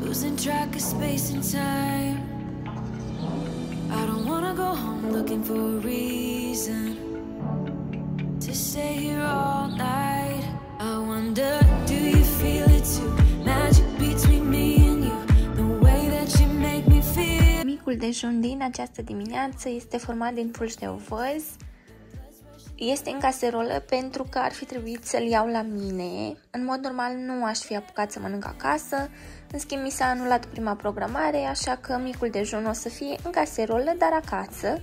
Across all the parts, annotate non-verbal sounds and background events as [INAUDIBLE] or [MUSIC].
Losing track of space and time. I don't wanna go home looking for a reason to stay here all night. I wonder, do you feel it too? Magic between me and you, the way that you make me feel. Micul dejun din această dimineață este format din fulgi de ovăz. Este în caserolă pentru că ar fi trebuit să-l iau la mine. În mod normal nu aș fi apucat să mănânc acasă, în schimb mi s-a anulat prima programare, așa că micul dejun o să fie în caserolă, dar acasă.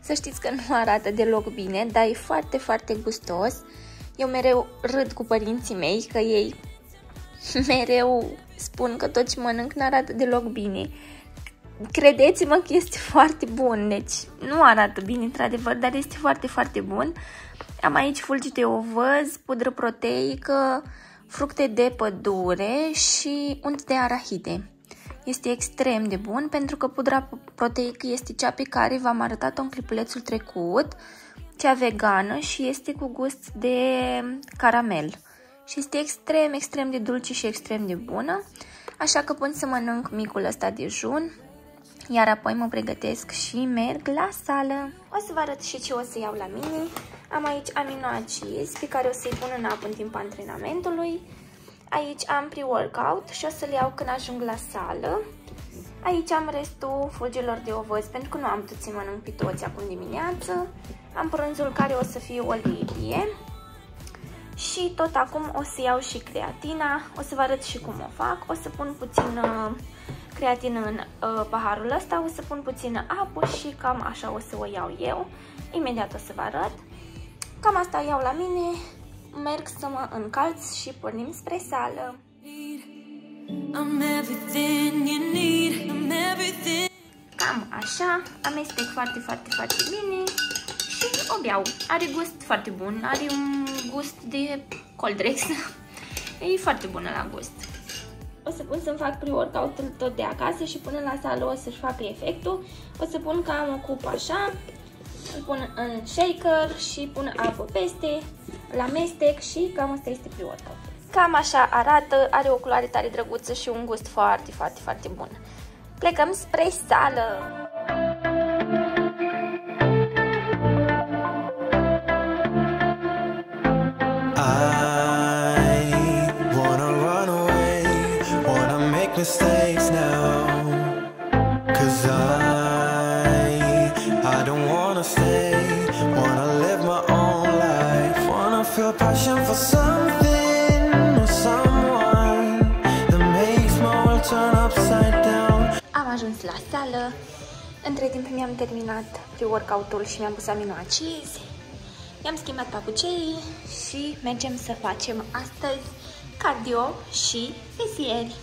Să știți că [LAUGHS] nu arată deloc bine, dar e foarte, foarte gustos. Eu mereu râd cu părinții mei că ei [LAUGHS] mereu spun că tot ce mănânc nu arată deloc bine. Credeți-mă că este foarte bun, deci nu arată bine într-adevăr, dar este foarte, foarte bun. Am aici fulgi de ovăz, pudră proteică, fructe de pădure și unt de arahide. Este extrem de bun pentru că pudra proteică este cea pe care v-am arătat-o în clipulețul trecut, cea vegană și este cu gust de caramel. Și este extrem, extrem de dulce și extrem de bună, așa că pun să mănânc micul ăsta dejun, iar apoi mă pregătesc și merg la sală. O să vă arăt și ce o să iau la mine. Am aici aminoacizi pe care o să-i pun în apă în timpul antrenamentului. Aici am pre-workout și o să le iau când ajung la sală. Aici am restul fulgilor de ovăz pentru că nu am putut să mănânc pe toți acum dimineață. Am prânzul care o să fie olivie. Și tot acum o să iau și creatina. O să vă arăt și cum o fac. O să pun puțin uh, creatină în uh, paharul ăsta, o să pun puțină apă și cam așa o să o iau eu. Imediat o să vă arăt. Cam asta iau la mine merg să mă încalț și pornim spre sală. I'm everything you need, I'm everything. Cam așa, amestec foarte, foarte, foarte bine și o beau. Are gust foarte bun, are un gust de coldrex. [LAUGHS] E foarte bună la gust. O să pun să-mi fac pre-workout tot de acasă și până la sală o să-și facă efectul. O să pun cam o cupă așa, îl pun în shaker și pun apă peste la mestec și cam asta este pre-workout. Cam așa arată, are o culoare tare drăguță și un gust foarte, foarte, foarte bun. Plecăm spre sală! Mi-am terminat pre-workout-ul și mi-am pus aminoacizi. Mi-am schimbat papucei și mergem să facem astăzi cardio și fesieri.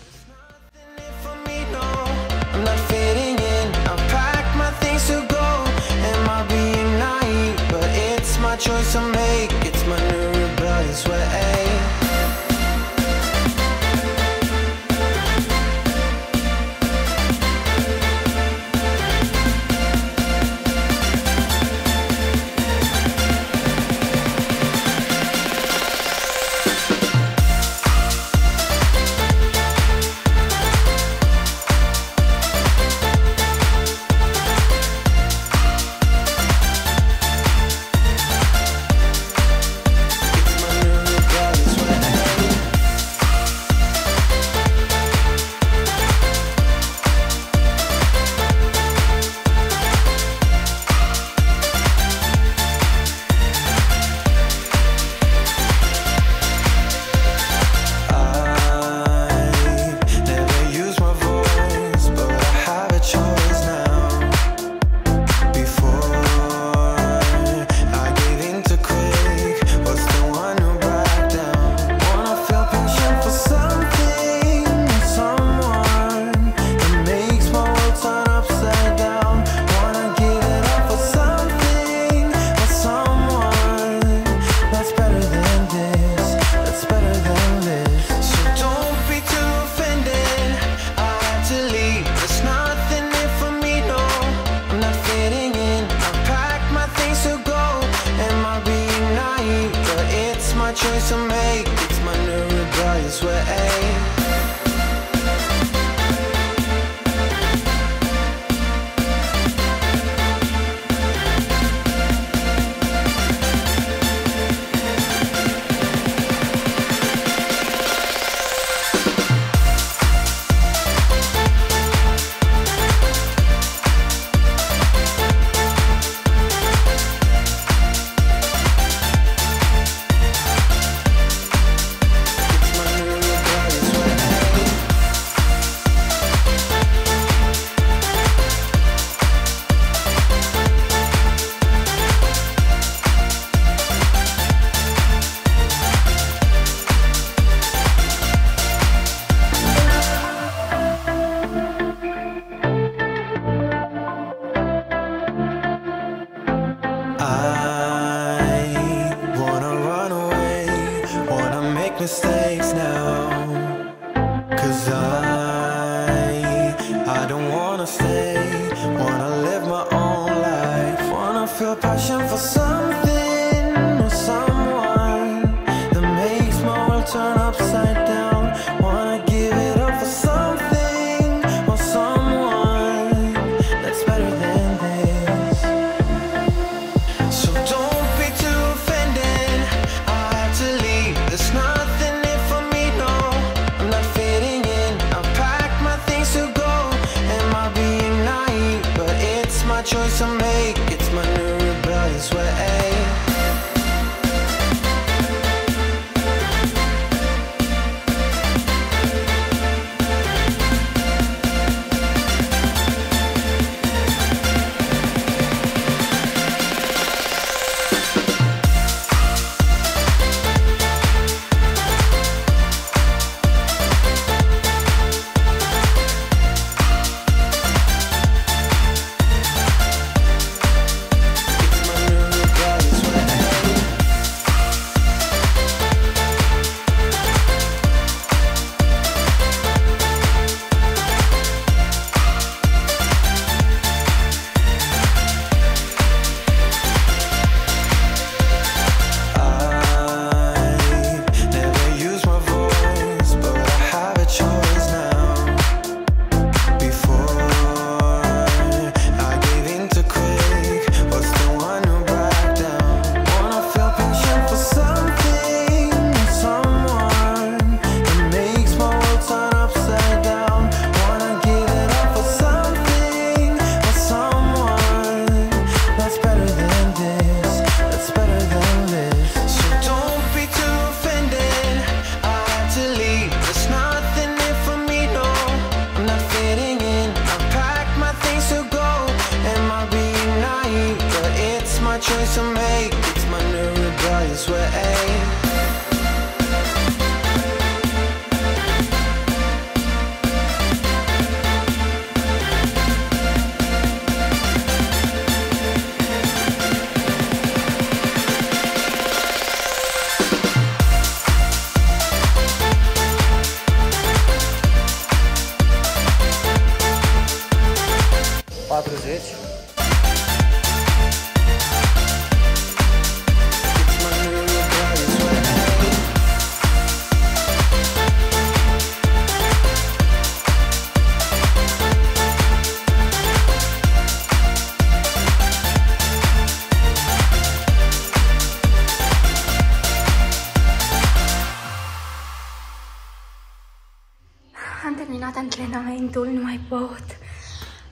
Antrenamentul, nu mai pot.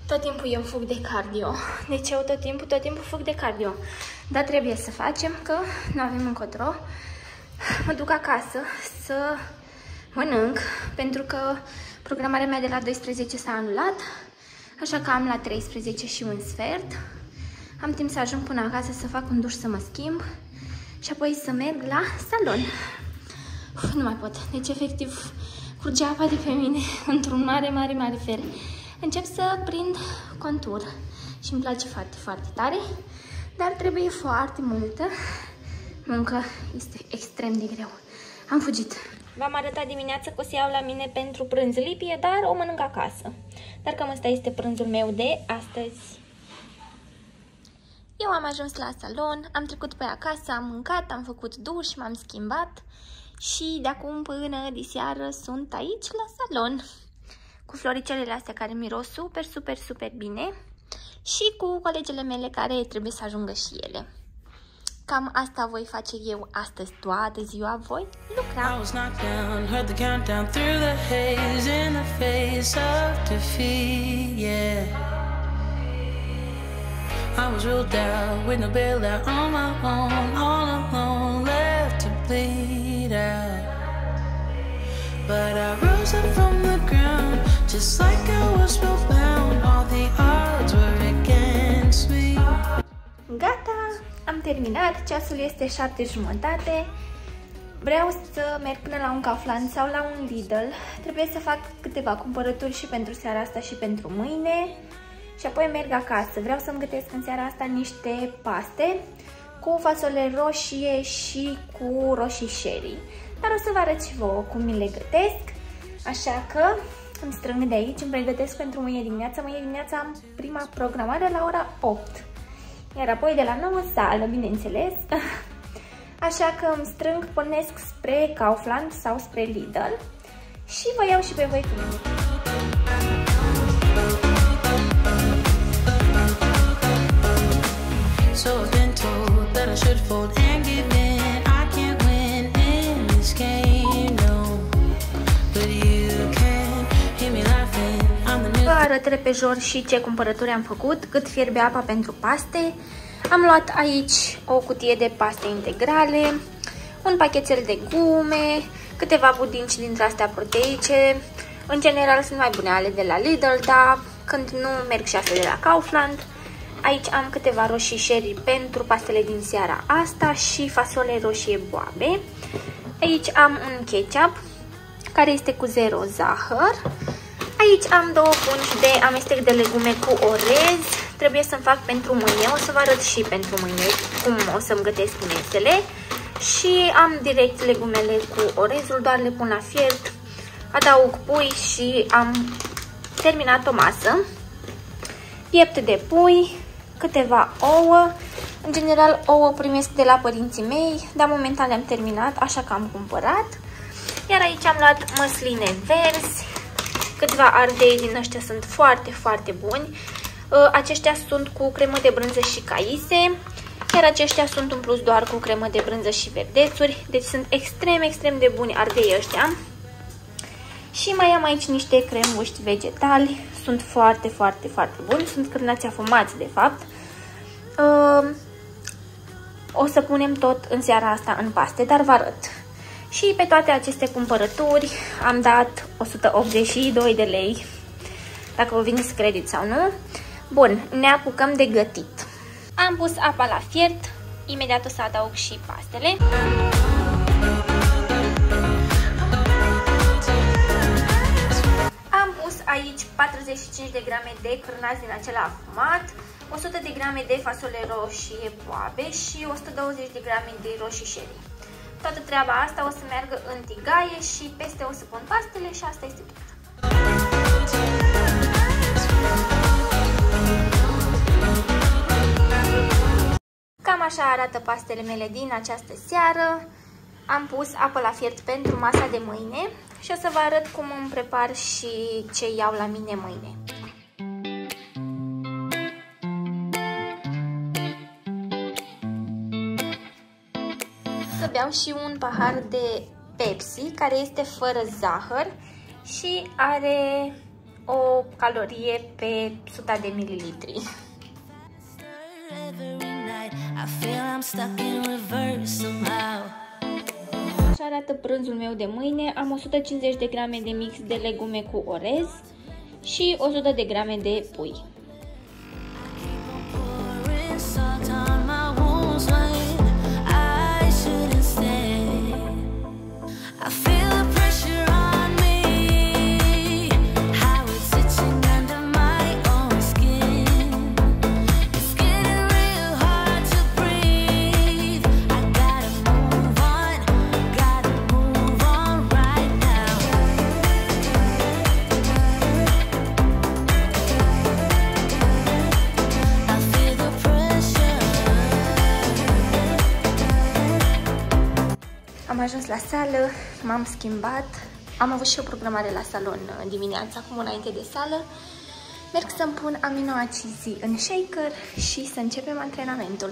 Tot timpul eu fug de cardio. De ce eu tot timpul, tot timpul fug de cardio? Dar trebuie să facem că nu avem încotro. Mă duc acasă să mănânc, pentru că programarea mea de la 12 s-a anulat, așa că am la 13 și un sfert. Am timp să ajung până acasă să fac un duș să mă schimb și apoi să merg la salon. Uf, nu mai pot. Deci, efectiv, curge apa de pe mine [LAUGHS] într-un mare, mare, mare fel. Încep să prind contur și îmi place foarte, foarte tare, dar trebuie foarte multă muncă. Este extrem de greu. Am fugit. V-am arătat dimineața că o să iau la mine pentru prânz lipie, dar o mănânc acasă. Dar cam asta este prânzul meu de astăzi. Eu am ajuns la salon, am trecut pe acasă, am mâncat, am făcut duș, m-am schimbat și de acum până diseară sunt aici la salon cu floricelele astea care miros super, super, super bine și cu colegele mele care trebuie să ajungă și ele. Cam asta voi face eu astăzi toată ziua, voi lucra. I was knocked down, heard the countdown through the haze in the face of defeat, yeah. I was ruled out with no bailout on my own, all alone, left to bleed out. But I rose up from the ground, just like I was spellbound. All the odds were against me. Gata, am terminat, ceasul este șapte jumătate. Vreau să merg până la un Kaufland sau la un Lidl. Trebuie să fac câteva cumpărături și pentru seara asta și pentru mâine. Și apoi merg acasă. Vreau să-mi gătesc în seara asta niște paste cu fasole roșie și cu roșii sherry. Dar o să vă arăt și vouă cum mi le gătesc. Așa că îmi strâng de aici, îmi pregătesc pentru mâine dimineața. Mâine dimineața am prima programare la ora 8. Iar apoi de la 9 sală, bineînțeles. [LAUGHS] Așa că îmi strâng, pornesc spre Kaufland sau spre Lidl și vă iau și pe voi cu mine. Arăt repejor și ce cumpărături am făcut, cât fierbe apa pentru paste. Am luat aici o cutie de paste integrale, un pachetel de gume, câteva budinci dintre astea proteice. În general sunt mai bune ale de la Lidl, dar când nu merg și astea de la Kaufland. Aici am câteva roșii sherry pentru pastele din seara asta și fasole roșie boabe. Aici am un ketchup care este cu zero zahăr. Aici am două pungi de amestec de legume cu orez. Trebuie să-mi fac pentru mâine. O să vă arăt și pentru mâine cum o să-mi gătesc mesele. Și am direct legumele cu orezul, doar le pun la fiert. Adaug pui și am terminat o masă. Piept de pui, câteva ouă. În general, ouă primesc de la părinții mei, dar momentan le-am terminat, așa că am cumpărat. Iar aici am luat măsline verzi, câțiva ardei din ăștia sunt foarte, foarte buni. Uh, aceștia sunt cu cremă de brânză și caise, iar aceștia sunt în plus doar cu cremă de brânză și verdețuri. Deci sunt extrem, extrem de buni ardei ăștia. Și mai am aici niște cremuști vegetali. Sunt foarte, foarte, foarte buni. Sunt cârnați afumați, de fapt. Uh, o să punem tot în seara asta în paste, dar vă arăt. Și pe toate aceste cumpărături am dat 182 de lei. Dacă vă vine să credeți sau nu. Bun, ne apucăm de gătit. Am pus apa la fiert. Imediat o să adaug și pastele. 25 de grame de cârnați din acela afumat, 100 de grame de fasole roșie boabe și 120 de grame de roșii sherry. Toată treaba asta o să meargă în tigaie și peste o să pun pastele și asta este tot. Cam așa arată pastele mele din această seară. Am pus apă la fiert pentru masa de mâine și o să vă arăt cum îmi prepar și ce iau la mine mâine. Să beau și un pahar de Pepsi care este fără zahăr și are o calorie pe 100 de mililitri. Every night I feel I'm stuck in reverse somehow. Așa arată prânzul meu de mâine. Am 150 de grame de mix de legume cu orez și 100 de grame de pui. M-am schimbat. Am avut și o programare la salon uh, dimineața, acum înainte de sală. Merg să-mi pun aminoacizii în shaker și să începem antrenamentul.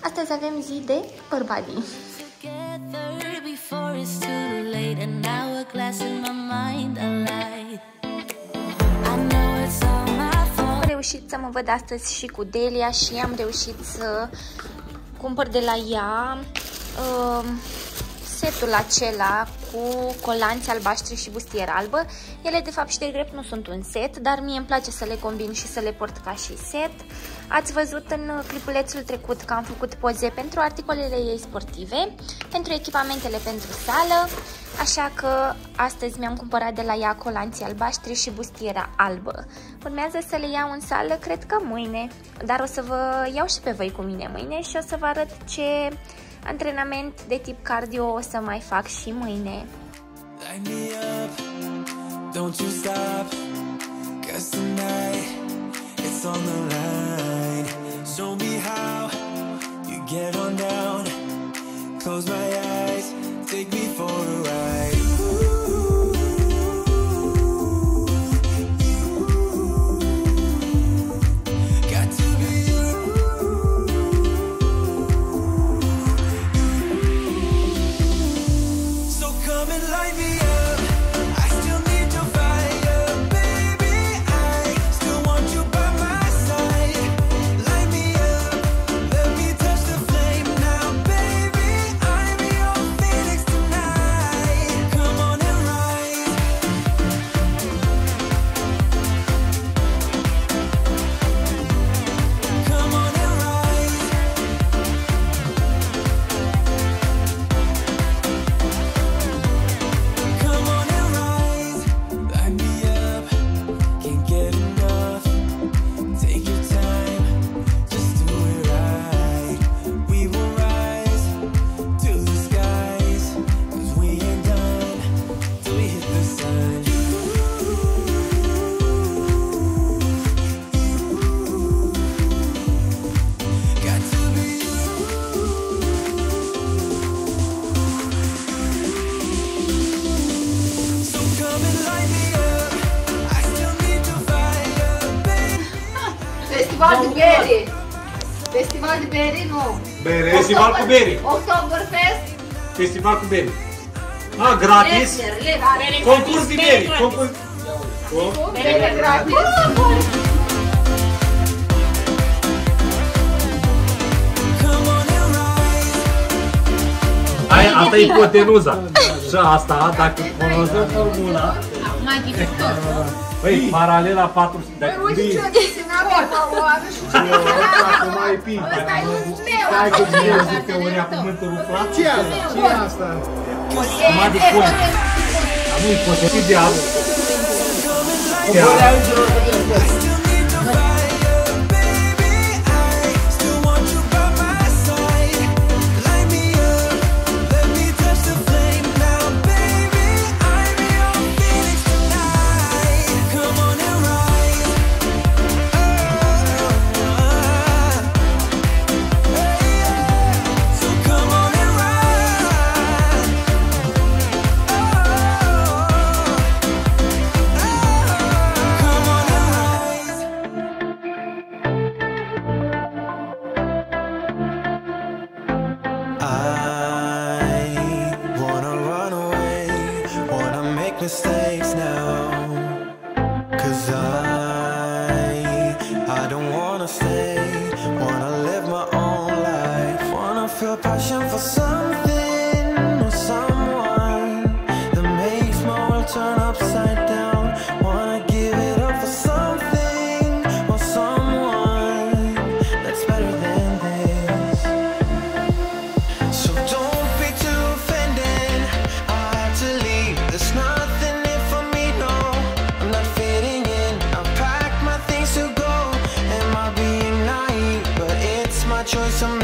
Astăzi avem zi de upper body. Together before it's too late, and now a glass in my mind alight. I know it's all my fault. Am reușit să mă văd astăzi și cu Delia și am reușit să cumpăr de la ea uh, setul acela cu colanți albaștri și bustier albă. Ele, de fapt, și de drept nu sunt un set, dar mie îmi place să le combin și să le port ca și set. Ați văzut în clipulețul trecut că am făcut poze pentru articolele ei sportive, pentru echipamentele pentru sală, așa că astăzi mi-am cumpărat de la ea colanții albaștri și bustiera albă. Urmează să le iau în sală, cred că mâine, dar o să vă iau și pe voi cu mine mâine și o să vă arăt ce antrenament de tip cardio o să mai fac și mâine. Light me up, don't you stop. Cause tonight it's on the line. Show me how you get on down. Close my eyes, take me for a ride. Festival cu bere. Oktoberfest. Festival cu bere. Ah, gratis. Lecner, lecner. Concurs de bere. Concurs. Oh. Bere gratis. Come on and rise. Hai, asta e ipotenuza. Și asta, dacă folosăm formula, Mai dificil. Păi, paralela 400 de Uite ce desenat pe oară și ce Acum ai pin. Ăsta e un meu. Hai că eu zic că ori acum mântul plat. Ce asta? Ce asta? E, Mai de e, fond. e, Am ipotenuza ideal. choice to make